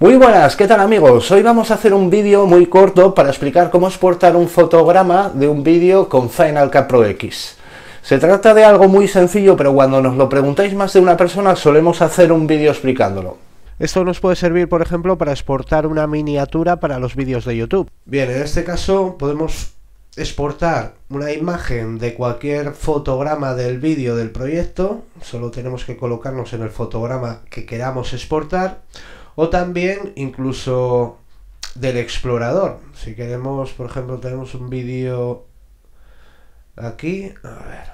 Muy buenas, ¿qué tal amigos? Hoy vamos a hacer un vídeo muy corto para explicar cómo exportar un fotograma de un vídeo con Final Cut Pro X. Se trata de algo muy sencillo, pero cuando nos lo preguntáis más de una persona solemos hacer un vídeo explicándolo. Esto nos puede servir, por ejemplo, para exportar una miniatura para los vídeos de YouTube. Bien, en este caso podemos exportar una imagen de cualquier fotograma del vídeo del proyecto, solo tenemos que colocarnos en el fotograma que queramos exportar, o también incluso del explorador. Si queremos, por ejemplo, tenemos un vídeo aquí, a ver,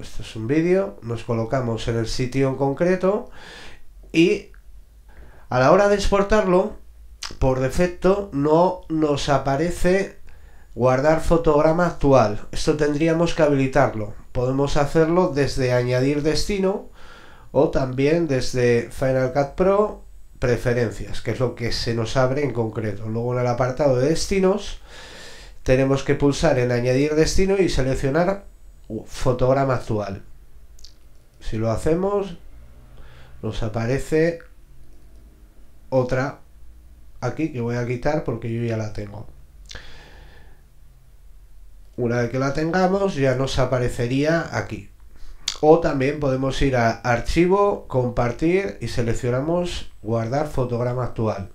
esto es un vídeo, nos colocamos en el sitio en concreto y a la hora de exportarlo, por defecto no nos aparece guardar fotograma actual. Esto tendríamos que habilitarlo. Podemos hacerlo desde añadir destino o también desde Final Cut Pro preferencias, que es lo que se nos abre en concreto. Luego en el apartado de destinos tenemos que pulsar en añadir destino y seleccionar fotograma actual. Si lo hacemos nos aparece otra aquí que voy a quitar porque yo ya la tengo. Una vez que la tengamos ya nos aparecería aquí. O también podemos ir a archivo, compartir y seleccionamos guardar fotograma actual.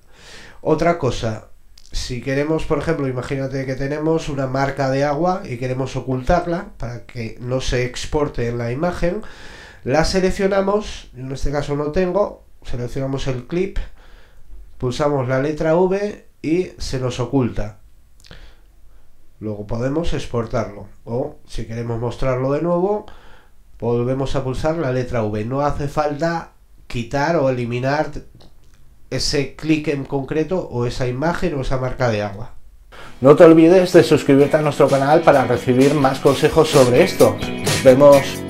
Otra cosa, si queremos, por ejemplo, imagínate que tenemos una marca de agua y queremos ocultarla para que no se exporte en la imagen, la seleccionamos, en este caso no tengo, seleccionamos el clip, pulsamos la letra V y se nos oculta. Luego podemos exportarlo. O si queremos mostrarlo de nuevo, volvemos a pulsar la letra V. No hace falta quitar o eliminar ese clic en concreto o esa imagen o esa marca de agua. No te olvides de suscribirte a nuestro canal para recibir más consejos sobre esto. Nos vemos.